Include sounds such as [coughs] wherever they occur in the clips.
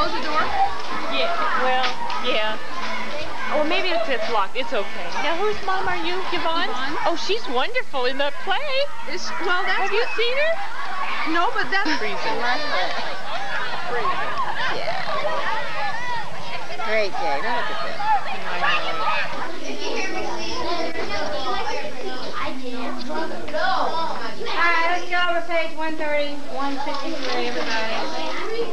close the door? Yeah, well, yeah. Well, maybe it's, it's locked. It's okay. Now, whose mom are you, Yvonne? Yvonne? Oh, she's wonderful in that play. Is well, that's Have you seen her? No, but that's... [laughs] Freezing, right? Freezing. Yeah. Great day. Now look at this. I did. No. All right, let's go over page 130, 153, everybody. Guys,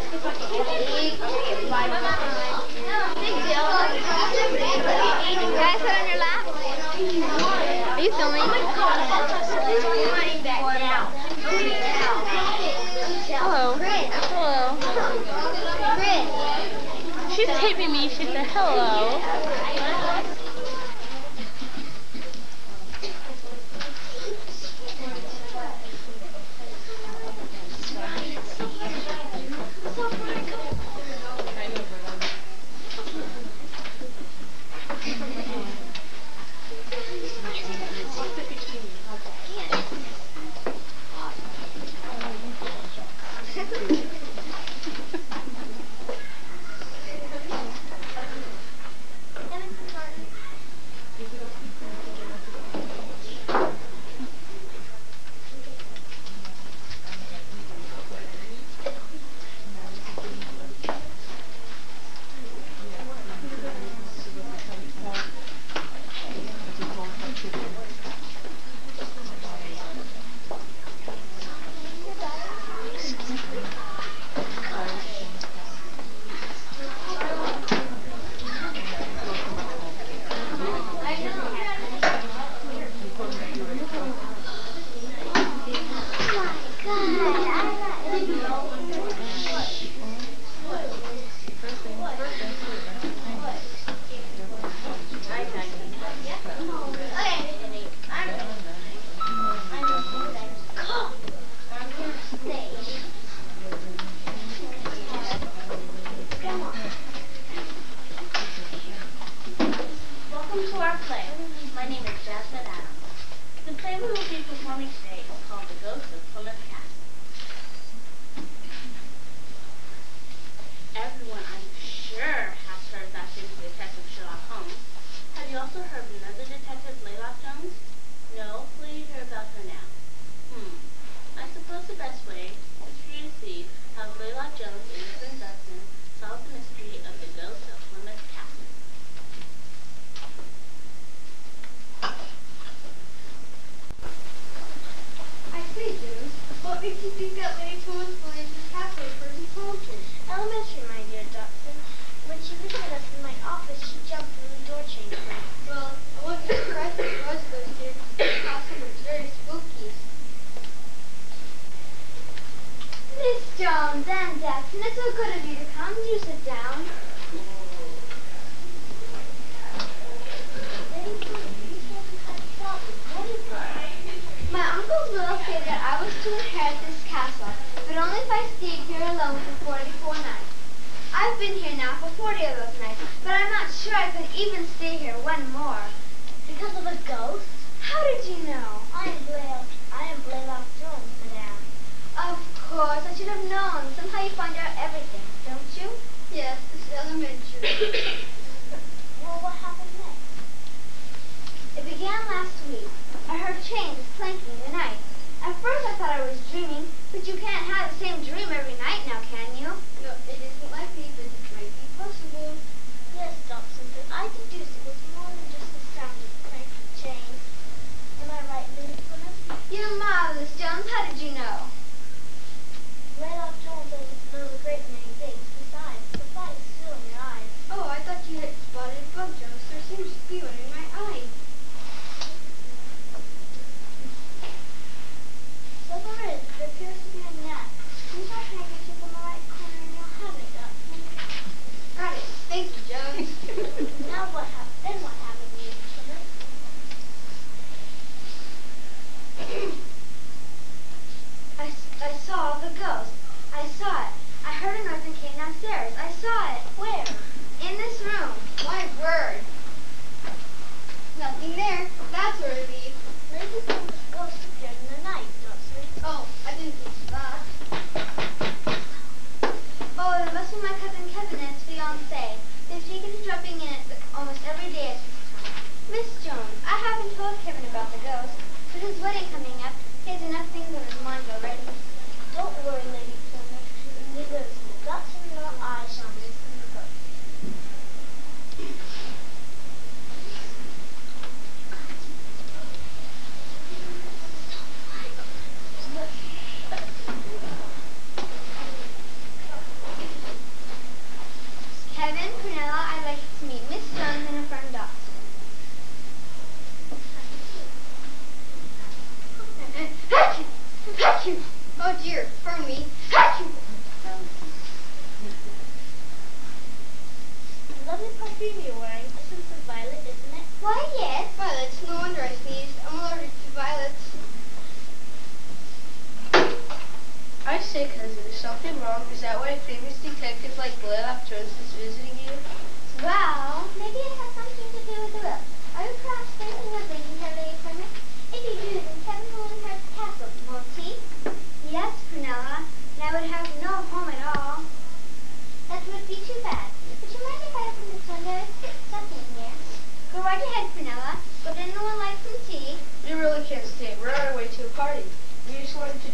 sit on your lap. Are you filming? Hello. Hello. She's taping me. She said hello. I've been here now for 40 of those nights, but I'm not sure I could even stay here one more. Because of a ghost? How did you know? I am Blaylock. I am Blaylock Jones, madame. Of course, I should have known. Somehow you find out everything, don't you? Yes, it's elementary. [coughs] Well, what happened next? It began last week. I heard chains clanking in the night. At first I thought I was dreaming, but you can't have the same dream every night now, can you? No, it isn't likely, but it might be possible. Yes, Dawson, but I deduce it was more than just the sound of clanking chains. Am I right, Lady Plymouth? Jones. How did you know?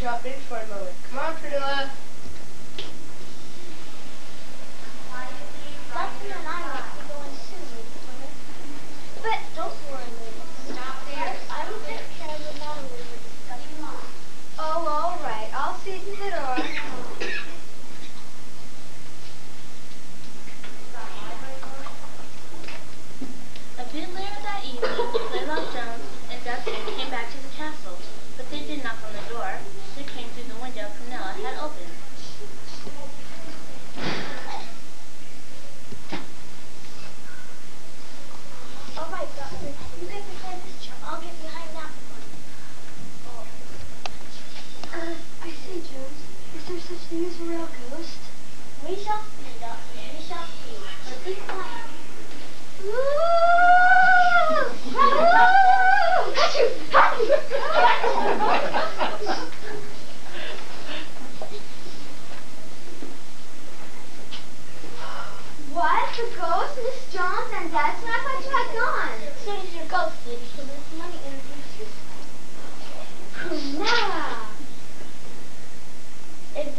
drop in for a moment. Come on, Prunella.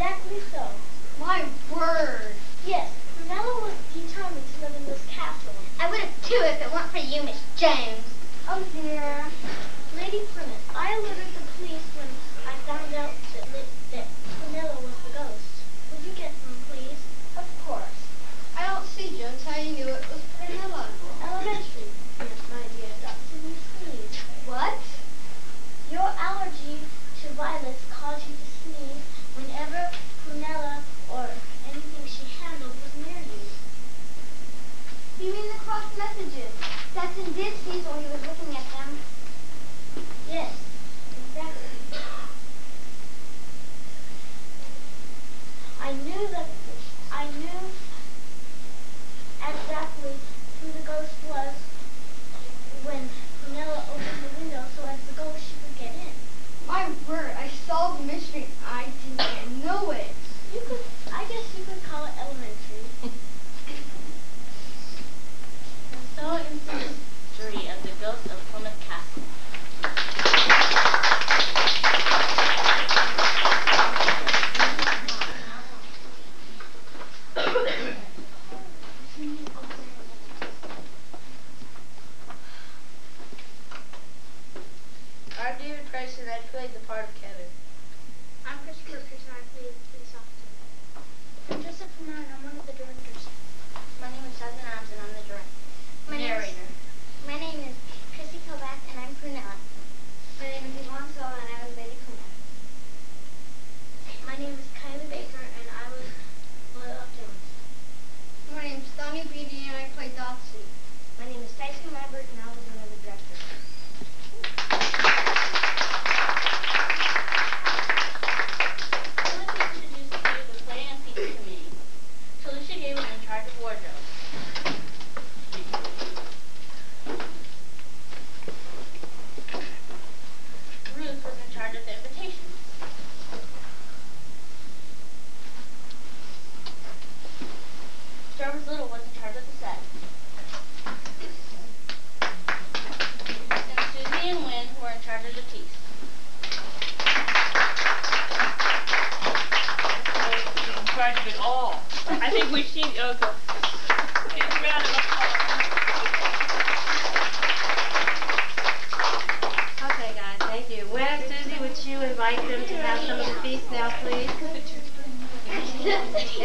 Exactly so. My word. Yes, Prunella was determined to live in this castle. I would have too if it weren't for you, Miss James. Oh dear. Lady Plymouth, I alerted the police Please, or you played the part of Kevin. I'm Christopher and I play the police officer. I'm Joseph and I'm one of the directors. My name is Southern Arms, and I'm the director. My Narrator. Name is, my name is Chrissy Kovac, and I'm Prunella. My name is Yvonne Sola, and I was Lady Kuna. My name is Kylie Baker, and I was Lola Jones. My name is Donnie Beatty, and I play Dotsie. My name is Tyson Lambert, and I was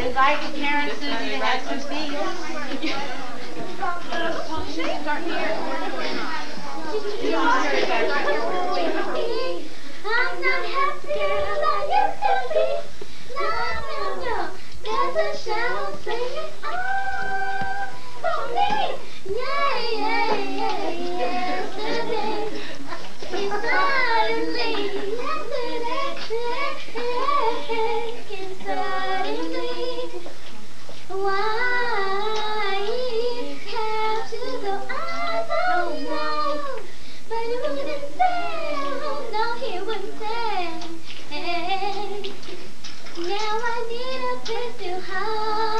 Invite have some I'm not happy as I used to be. No, no, no. There's a shadow Just too high.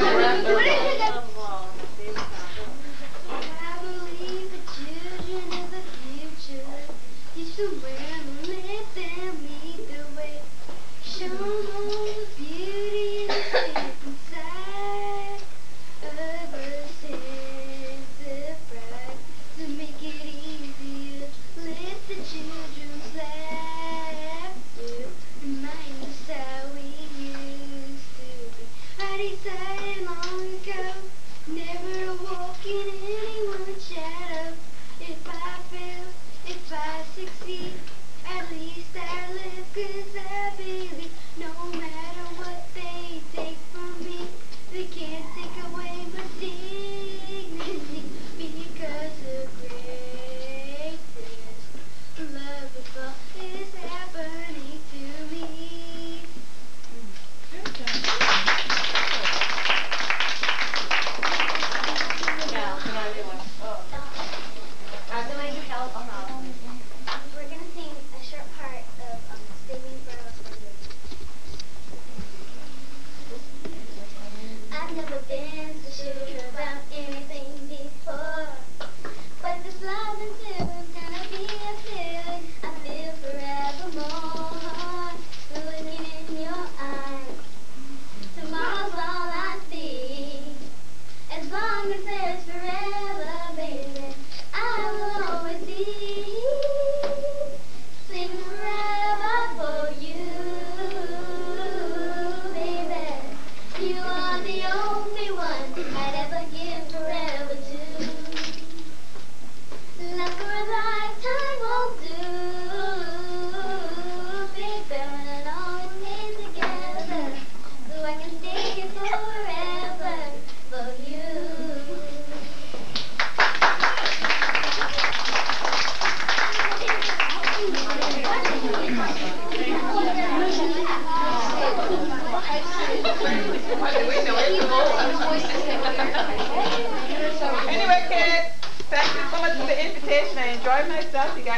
What is it?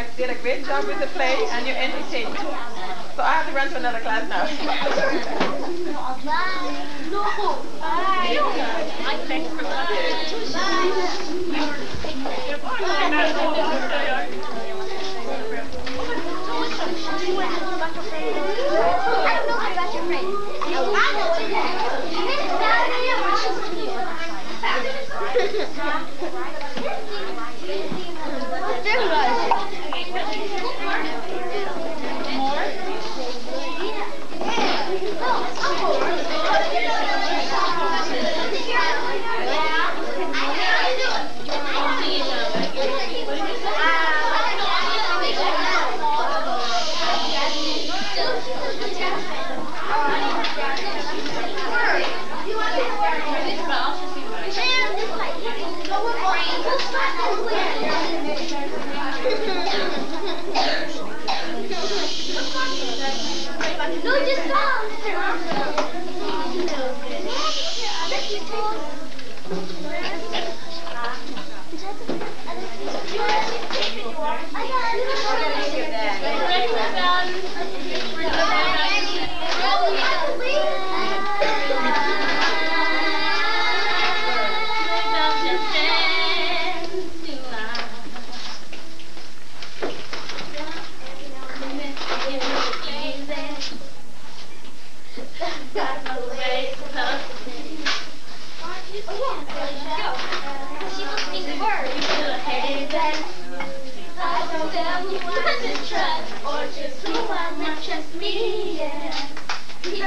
I did a great job with the play and you entertained. So I have to run to another class now. Bye. No. Bye. Bye. No, just go. I got a little